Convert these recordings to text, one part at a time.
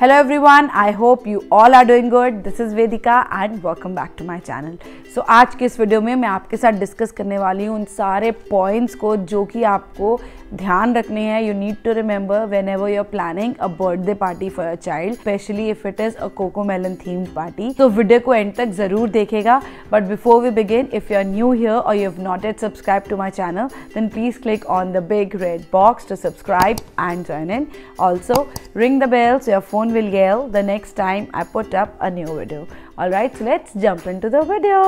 Hello everyone, I hope you all are doing good. This is Vedika and welcome back to my channel. So so, आज के इस video में मैं आपके साथ डिस्कस करने वाली हूँ उन सारे पॉइंट्स को जो कि आपको ध्यान रखने हैं। You need to remember whenever you're planning a birthday party for your child specially if it is a Cocomelon theme party तो वीडियो को एंड तक ज़रूर देखेगा। But before we begin if you are new here और you have not yet subscribe to my channel then please click on the big red box to subscribe and join in also ring the bells your phone will will the next time I put up a new new alright so let's jump into the video.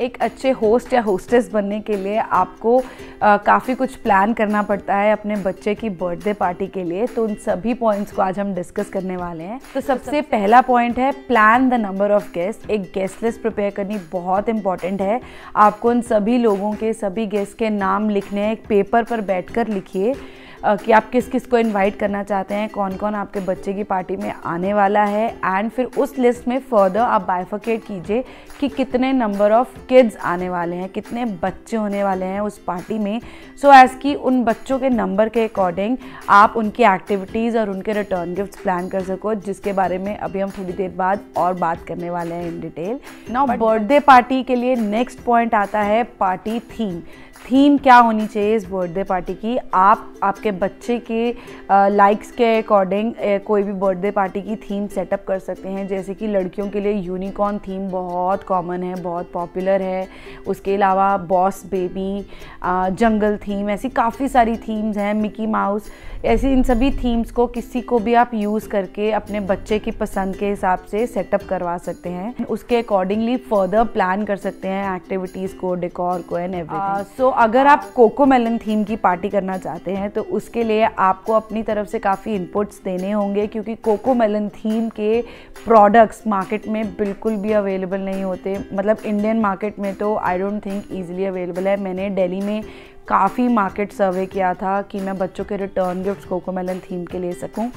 एक अच्छे host या hostess बनने के लिए आपको काफ़ी कुछ plan करना पड़ता है अपने बच्चे की बर्थडे पार्टी के लिए तो उन सभी पॉइंट्स को आज हम डिस्कस करने वाले हैं। तो सबसे पहला पॉइंट है plan the number of guest एक गेस्ट लिस्ट प्रिपेयर करनी बहुत इंपॉर्टेंट है। आपको उन सभी लोगों के सभी गेस्ट के नाम लिखने हैं। एक पेपर पर बैठ लिखिए। कि आप किस किस को इनवाइट करना चाहते हैं कौन कौन आपके बच्चे की पार्टी में आने वाला है एंड फिर उस लिस्ट में फर्दर आप बाइफिकेट कीजिए कि कितने नंबर ऑफ़ किड्स आने वाले हैं कितने बच्चे होने वाले हैं उस पार्टी में। सो so एज़ कि उन बच्चों के नंबर के अकॉर्डिंग आप उनकी एक्टिविटीज़ और उनके रिटर्न गिफ्ट प्लान कर सको जिसके बारे में अभी हम थोड़ी देर बाद और बात करने वाले हैं in detail now birthday party के लिए नेक्स्ट पॉइंट आता है पार्टी थीम थीम क्या होनी चाहिए इस बर्थडे पार्टी की? आप, आपके बच्चे के लाइक्स के अकॉर्डिंग कोई भी बर्थडे पार्टी की थीम सेटअप कर सकते हैं। जैसे कि लड़कियों के लिए यूनिकॉर्न थीम बहुत कॉमन है, बहुत पॉपुलर है। उसके अलावा बॉस बेबी जंगल थीम ऐसी काफ़ी सारी थीम्स हैं। मिकी माउस ऐसी इन सभी थीम्स को किसी को भी आप यूज़ करके अपने बच्चे की पसंद के हिसाब से सेटअप करवा सकते हैं। उसके अकॉर्डिंगली फर्दर प्लान कर सकते हैं। एक्टिविटीज़ को डेकोर को एंड एवरीथिंग सो अगर आप कोको मेलन थीम की पार्टी करना चाहते हैं तो उसके लिए आपको अपनी तरफ़ से काफ़ी इनपुट्स देने होंगे क्योंकि कोको मेलन थीम के प्रोडक्ट्स मार्केट में बिल्कुल भी अवेलेबल नहीं होते। मतलब इंडियन मार्केट में तो I don't think easily available है। मैंने दिल्ली में काफ़ी मार्केट सर्वे किया था कि मैं बच्चों के return gifts Cocomelon theme के ले सकूँ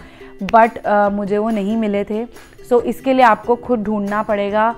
बट uh, मुझे वो नहीं मिले थे। सो so, इसके लिए आपको खुद ढूंढना पड़ेगा।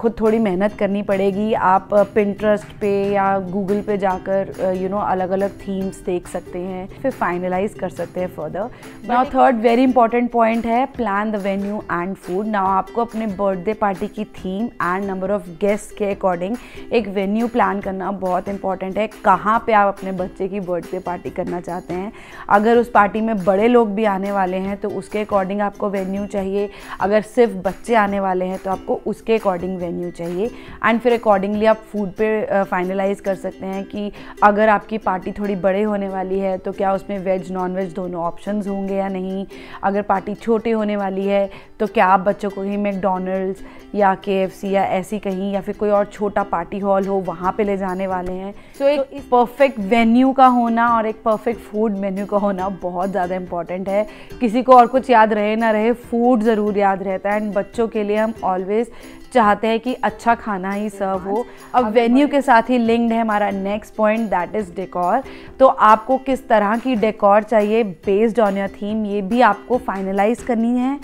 खुद थोड़ी मेहनत करनी पड़ेगी। आप पिंट्रस्ट पे या गूगल पे जाकर यू नो अलग अलग थीम्स देख सकते हैं फिर फाइनलाइज कर सकते हैं further now third very important point है plan the venue and food now आपको अपने बर्थडे पार्टी की theme and number of guest के अकॉर्डिंग एक वेन्यू प्लान करना बहुत इंपॉर्टेंट है। कहाँ पे आप अपने बच्चे की बर्थडे पार्टी करना चाहते हैं? अगर उस पार्टी में बड़े लोग भी आने वाले हैं तो उसके अकॉर्डिंग आपको वेन्यू चाहिए। अगर सिर्फ़ बच्चे आने वाले हैं तो आपको उसके अकॉर्डिंग वेन्यू चाहिए। एंड फिर अकॉर्डिंगली आप फ़ूड पे फाइनलाइज कर सकते हैं कि अगर आपकी पार्टी थोड़ी बड़े होने वाली है तो क्या उसमें वेज नॉन वेज दोनों ऑप्शंस होंगे या नहीं? अगर पार्टी छोटी होने वाली है तो क्या आप बच्चों को कहीं मैकडोनल्ड्स या के या ऐसी कहीं या फिर कोई और छोटा पार्टी हॉल हो वहाँ पर ले जाने वाले हैं? So, तो एक परफेक्ट वेन्यू का होना और एक परफेक्ट फ़ूड मेन्यू का होना बहुत ज़्यादा इंपॉर्टेंट है। किसी को और कुछ याद रहे ना रहे फ़ूड ज़रूर याद रहता है। एंड बच्चों के लिए हम ऑलवेज चाहते हैं कि अच्छा खाना ही सर्व हो। अब वेन्यू के साथ ही लिंक्ड है हमारा next point that is decor तो आपको किस तरह की डेकोर चाहिए बेस्ड ऑन योर थीम ये भी आपको फाइनलाइज करनी है।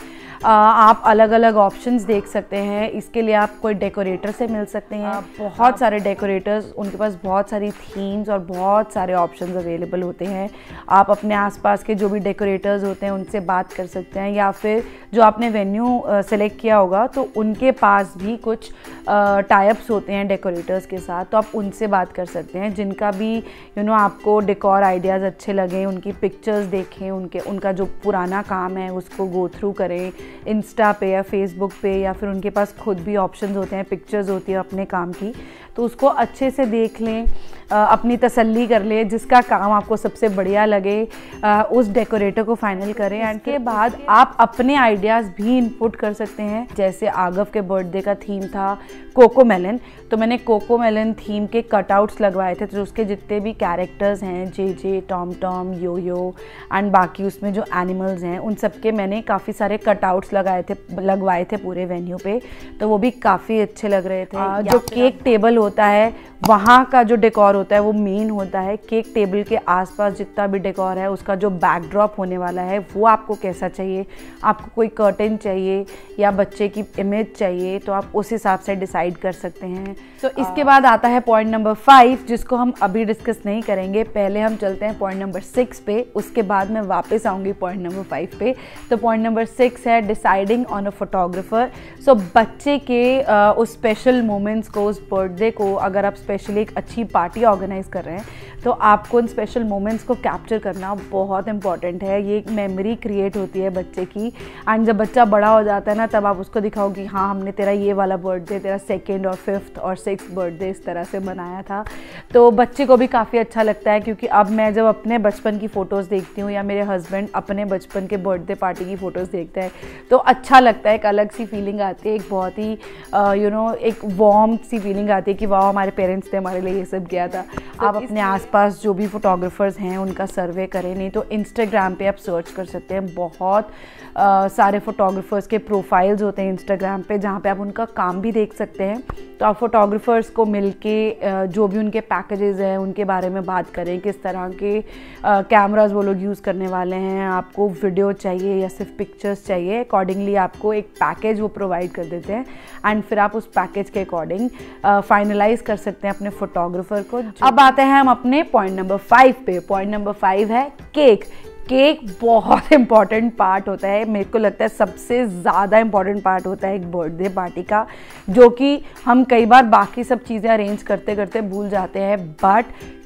आप अलग अलग ऑप्शंस देख सकते हैं। इसके लिए आप कोई डेकोरेटर से मिल सकते हैं। बहुत सारे डेकोरेटर्स उनके पास बहुत सारी थीम्स और बहुत सारे ऑप्शंस अवेलेबल होते हैं। आप अपने आसपास के जो भी डेकोरेटर्स होते हैं उनसे बात कर सकते हैं या फिर जो आपने वेन्यू सेलेक्ट किया होगा तो उनके पास भी कुछ टाइप्स होते हैं डेकोरेटर्स के साथ। तो आप उनसे बात कर सकते हैं जिनका भी यू you नो know, आपको डेकोर आइडियाज़ अच्छे लगे उनकी पिक्चर्स देखें उनके उनका जो पुराना काम है उसको गो थ्रू करें। इंस्टा पे या फेसबुक पे या फिर उनके पास खुद भी ऑप्शंस होते हैं पिक्चर्स होती है अपने काम की तो उसको अच्छे से देख लें। अपनी तसल्ली कर ले जिसका काम आपको सबसे बढ़िया लगे उस डेकोरेटर को फाइनल करें एंड के बाद आप अपने आइडियाज़ भी इनपुट कर सकते हैं। जैसे आगव के बर्थडे का थीम था कोको मेलन तो मैंने कोको मेलन थीम के कटआउट्स लगवाए थे तो उसके जितने भी कैरेक्टर्स हैं J J Tom Tom Yo Yo and बाकी उसमें जो एनिमल्स हैं उन सब के मैंने काफ़ी सारे कटआउट्स लगाए थे लगवाए थे पूरे वेन्यू पे। तो वो भी काफ़ी अच्छे लग रहे थे। आ, जो केक टेबल होता है वहाँ का जो डेकोर होता है वो मेन होता है केक टेबल के आसपास जितना भी डेकोर है उसका जो बैकड्रॉप होने वाला है वो आपको कैसा चाहिए? आपको कोई कर्टन चाहिए या बच्चे की इमेज चाहिए तो आप उस हिसाब से डिसाइड कर सकते हैं। तो so, इसके बाद आता है पॉइंट नंबर फाइव जिसको हम अभी डिस्कस नहीं करेंगे। पहले हम चलते हैं पॉइंट नंबर सिक्स पे उसके बाद मैं वापस आऊँगी पॉइंट नंबर फाइव पे। तो पॉइंट नंबर सिक्स है deciding on a photographer so बच्चे के उस स्पेशल मोमेंट्स को उस बर्थडे को अगर आप स्पेशली एक अच्छी पार्टी ऑर्गेनाइज कर रहे हैं। तो आपको उन स्पेशल मोमेंट्स को कैप्चर करना बहुत इंपॉर्टेंट है। ये एक मेमोरी क्रिएट होती है बच्चे की। एंड जब बच्चा बड़ा हो जाता है ना, तब आप उसको दिखाओ कि हाँ हमने तेरा ये वाला बर्थडे तेरा सेकेंड और फिफ्थ और सिक्स बर्थडे इस तरह से बनाया था। तो बच्चे को भी काफ़ी अच्छा लगता है क्योंकि अब मैं जब अपने बचपन की फ़ोटोज़ देखती हूँ या मेरे हस्बैंड अपने बचपन के बर्थडे पार्टी की फ़ोटोज़ देखते हैं तो अच्छा लगता है। एक अलग सी फीलिंग आती है, एक बहुत ही यू नो एक वार्म सी फीलिंग आती है कि वाह, हमारे पेरेंट्स ने हमारे लिए ये सब किया था तो आप अपने आसपास जो भी फोटोग्राफर्स हैं उनका सर्वे करें नहीं तो इंस्टाग्राम पे आप सर्च कर सकते हैं। बहुत आ, सारे फोटोग्राफर्स के प्रोफाइल्स होते हैं इंस्टाग्राम पे जहाँ पे आप उनका काम भी देख सकते हैं। तो आप फोटोग्राफर्स को मिल जो भी उनके पैकेजेस हैं उनके बारे में बात करें किस तरह के कैमराज वो लोग यूज़ करने वाले हैं। आपको वीडियो चाहिए या सिर्फ़ पिक्चर्स चाहिए अकॉर्डिंगली आपको एक पैकेज वो प्रोवाइड कर देते हैं। एंड फिर आप उस पैकेज के अकॉर्डिंग फाइनलाइज कर सकते हैं अपने फोटोग्राफर को अब आते हैं हम अपने पॉइंट नंबर फाइव पे। पॉइंट नंबर फाइव है केक केक बहुत इंपॉर्टेंट पार्ट होता है। मेरे को लगता है सबसे ज़्यादा इंपॉर्टेंट पार्ट होता है एक बर्थडे पार्टी का, जो कि हम कई बार बाकी सब चीज़ें अरेंज करते करते भूल जाते हैं बट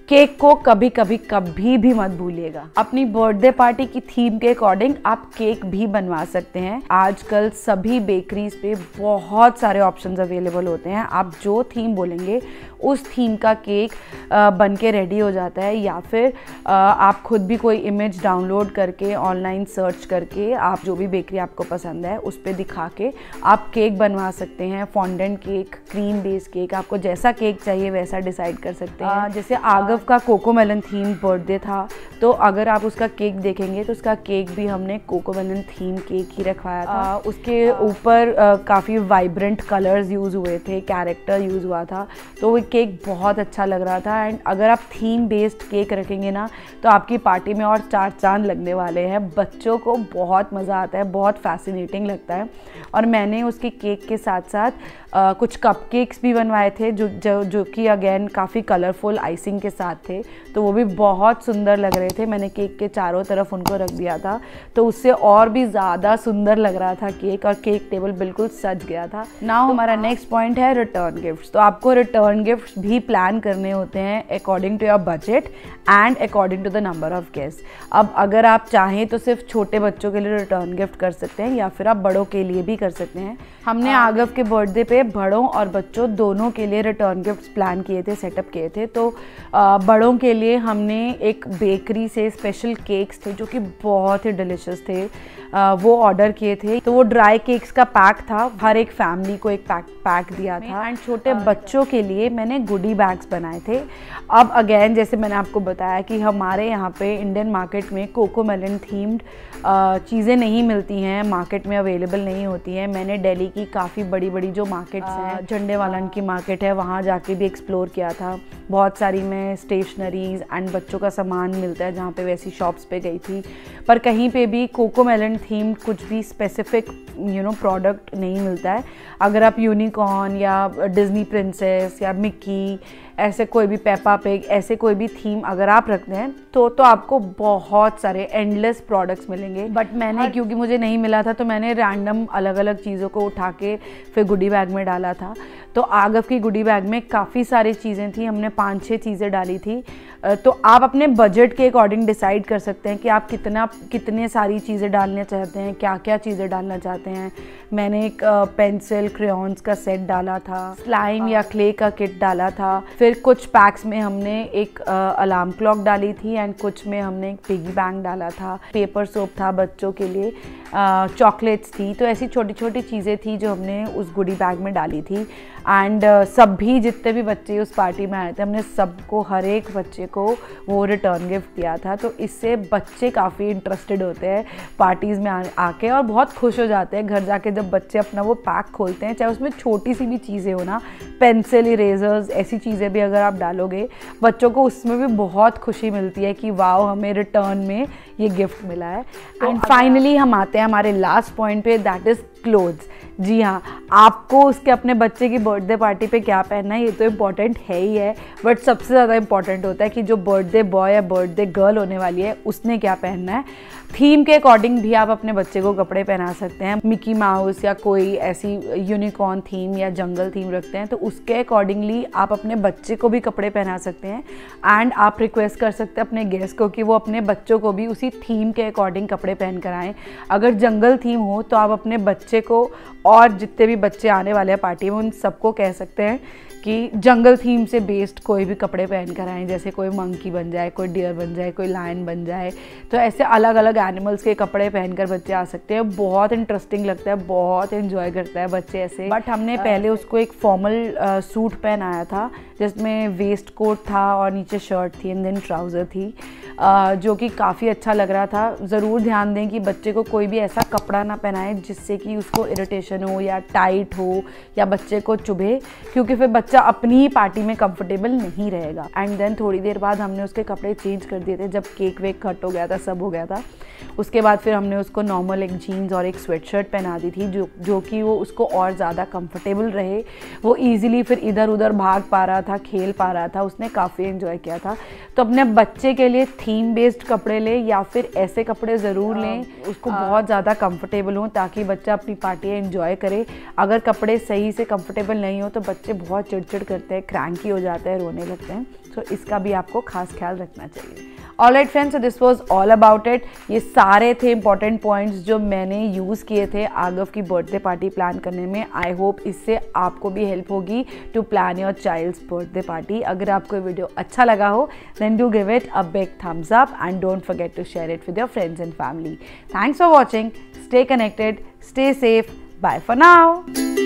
केक को कभी कभी कभी भी मत भूलिएगा। अपनी बर्थडे पार्टी की थीम के अकॉर्डिंग आप केक भी बनवा सकते हैं। आजकल सभी बेकरीज पे बहुत सारे ऑप्शंस अवेलेबल होते हैं। आप जो थीम बोलेंगे उस थीम का केक बन के रेडी हो जाता है या फिर आप खुद भी कोई इमेज डाउनलोड करके ऑनलाइन सर्च करके आप जो भी बेकरी आपको पसंद है उस पर दिखा के आप केक बनवा सकते हैं fondant cake cream based cake आपको जैसा केक चाहिए वैसा डिसाइड कर सकते हैं। जैसे आगव का कोको मेलन थीम बर्थडे था तो अगर आप उसका केक देखेंगे तो उसका केक भी हमने कोको मेलन थीम केक ही रखवाया था। आ, उसके ऊपर काफ़ी वाइब्रेंट कलर्स यूज़ हुए थे कैरेक्टर यूज़ हुआ था तो वो केक बहुत अच्छा लग रहा था एंड अगर आप थीम बेस्ड केक रखेंगे ना तो आपकी पार्टी में और चार चाँद लगने वाले हैं। बच्चों को बहुत मज़ा आता है, बहुत फैसिनेटिंग लगता है। और मैंने उसके केक के साथ साथ आ, कुछ कपकेक्स भी बनवाए थे जो जो जो कि अगेन काफ़ी कलरफुल आइसिंग के साथ थे। तो वो भी बहुत सुंदर लग रहे थे। मैंने केक के चारों तरफ़ उनको रख दिया था। तो उससे और भी ज़्यादा सुंदर लग रहा था केक और केक टेबल बिल्कुल सज गया था। ना तो हमारा नेक्स्ट पॉइंट है रिटर्न गिफ्ट तो आपको रिटर्न गिफ्ट भी प्लान करने होते हैं according to your budget and according to the number of guest अब अगर आप चाहें तो सिर्फ़ छोटे बच्चों के लिए रिटर्न गिफ्ट कर सकते हैं या फिर आप बड़ों के लिए भी कर सकते हैं। हमने हाँ। आगव के बर्थडे पे बड़ों और बच्चों दोनों के लिए रिटर्न गिफ्ट प्लान किए थे सेटअप किए थे। तो बड़ों के लिए हमने एक बेकरी से स्पेशल केक्स थे जो कि बहुत ही डिलिशियस थे। वो ऑर्डर किए थे। तो वो ड्राई केक्स का पैक था। हर एक फैमिली को एक पैक पैक दिया था। एंड छोटे बच्चों के लिए मैंने गुडी बैग्स बनाए थे। अब अगेन जैसे मैंने आपको बताया कि हमारे यहाँ पे इंडियन मार्केट में कोको मेलन थीम्ड चीज़ें नहीं मिलती हैं। मार्केट में अवेलेबल नहीं होती हैं। मैंने दिल्ली की काफ़ी बड़ी बड़ी जो मार्केट्स हैं झंडे वालन की मार्केट है वहाँ जाके भी एक्सप्लोर किया था। बहुत सारी मैं स्टेशनरीज एंड बच्चों का सामान मिलता है जहाँ पे वैसी शॉप्स पे गई थी। पर कहीं पे भी कोको मेलन थीम कुछ भी स्पेसिफिक यू नो प्रोडक्ट नहीं मिलता है। अगर आप यूनिकॉर्न या डिज्नी प्रिंसेस या मिक्की ऐसे कोई भी पेपा पिग ऐसे कोई भी थीम अगर आप रखते हैं तो तो आपको बहुत सारे एंडलेस प्रोडक्ट्स मिलेंगे। बट मैंने क्योंकि मुझे नहीं मिला था तो मैंने रैंडम अलग अलग चीज़ों को उठा के फिर गुडी बैग में डाला था। तो आगव की गुडी बैग में काफ़ी सारी चीज़ें थी हमने पाँच छः चीज़ें डाली थी। तो आप अपने बजट के अकॉर्डिंग डिसाइड कर सकते हैं कि आप कितना कितने सारी चीज़ें डालना चाहते हैं क्या क्या चीज़ें डालना चाहते हैं। मैंने एक पेंसिल क्रेयॉन्स का सेट डाला था स्लाइम या क्ले का किट डाला था। फिर फिर कुछ पैक्स में हमने एक अलार्म क्लॉक डाली थी, एंड कुछ में हमने एक पिगी बैंक डाला था। पेपर सोप था बच्चों के लिए। चॉकलेट्स थी तो ऐसी छोटी छोटी चीज़ें थी जो हमने उस गुडी बैग में डाली थी। एंड uh, सभी जितने भी बच्चे उस पार्टी में आए थे हमने सबको हर एक बच्चे को वो रिटर्न गिफ्ट दिया था। तो इससे बच्चे काफ़ी इंटरेस्टेड होते हैं पार्टीज़ में आके और बहुत खुश हो जाते हैं। घर जाके जब बच्चे अपना वो पैक खोलते हैं चाहे उसमें छोटी सी भी चीज़ें हो ना पेंसिल इरेजर्स ऐसी चीज़ें भी अगर आप डालोगे बच्चों को उसमें भी बहुत खुशी मिलती है कि वाओ हमें रिटर्न में ये गिफ्ट मिला है. एंड तो फाइनली हम आते हैं हमारे लास्ट पॉइंट पे. दैट इज़ क्लोथ्स जी हाँ आपको उसके अपने बच्चे की बर्थडे पार्टी पे क्या पहनना है, ये तो इंपॉर्टेंट है ही है बट सबसे ज़्यादा इंपॉर्टेंट होता है कि जो बर्थडे बॉय या बर्थडे गर्ल होने वाली है, उसने क्या पहनना है। थीम के अकॉर्डिंग भी आप अपने बच्चे को कपड़े पहना सकते हैं। मिकी माउस या कोई ऐसी यूनिकॉर्न थीम या जंगल थीम रखते हैं तो उसके अकॉर्डिंगली आप अपने बच्चे को भी कपड़े पहना सकते हैं। एंड आप रिक्वेस्ट कर सकते हैं अपने गेस्ट को कि वो अपने बच्चों को भी उसी थीम के अकॉर्डिंग कपड़े पहन कर आएँ। अगर जंगल थीम हो तो आप अपने बच्चे को और जितने भी बच्चे आने वाले हैं पार्टी में उन सबको कह सकते हैं कि जंगल थीम से बेस्ड कोई भी कपड़े पहन कर आएँ जैसे कोई मंकी बन जाए कोई डियर बन जाए कोई लायन बन जाए। तो ऐसे अलग अलग एनिमल्स के कपड़े पहनकर बच्चे आ सकते हैं। बहुत इंटरेस्टिंग लगता है बहुत इन्जॉय करता है बच्चे ऐसे। बट हमने पहले उसको एक फॉर्मल सूट पहनाया था। जिसमें वेस्ट कोट था और नीचे शर्ट थी एंड देन ट्राउज़र थी जो कि काफ़ी अच्छा लग रहा था। ज़रूर ध्यान दें कि बच्चे को कोई भी ऐसा कपड़ा ना पहनाए जिससे कि उसको इरिटेशन हो या टाइट हो या बच्चे को चुभे, क्योंकि फिर बच्चा अपनी ही पार्टी में कंफर्टेबल नहीं रहेगा। एंड देन थोड़ी देर बाद हमने उसके कपड़े चेंज कर दिए थे, जब केक वेक कट हो गया था, सब हो गया था। उसके बाद फिर हमने उसको नॉर्मल एक जीन्स और एक स्वेट शर्ट पहना दी थी, जो जो कि वो उसको और ज़्यादा कंफर्टेबल रहे। वो ईजिली फिर इधर उधर भाग पा रहा था खेल पा रहा था उसने काफ़ी इन्जॉय किया था। तो अपने बच्चे के लिए थीम बेस्ड कपड़े लें या फिर ऐसे कपड़े ज़रूर लें उसको बहुत ज़्यादा कंफर्टेबल हों ताकि बच्चा अपनी पार्टियाँ इन्जॉय करे। अगर कपड़े सही से कंफर्टेबल नहीं हो तो बच्चे बहुत चिड़चिड़ करते हैं क्रैंकी हो जाते हैं रोने लगते हैं। तो इसका भी आपको खास ख्याल रखना चाहिए। All right friends this was all about it ये सारे थे इंपॉर्टेंट पॉइंट्स जो मैंने यूज़ किए थे आगव की बर्थडे पार्टी प्लान करने में. आई होप इससे आपको भी हेल्प होगी to plan your child's birthday party अगर आपको वीडियो अच्छा लगा हो then do give it a big thumbs up and don't forget to share it with your friends and family thanks for watching stay connected stay safe bye for now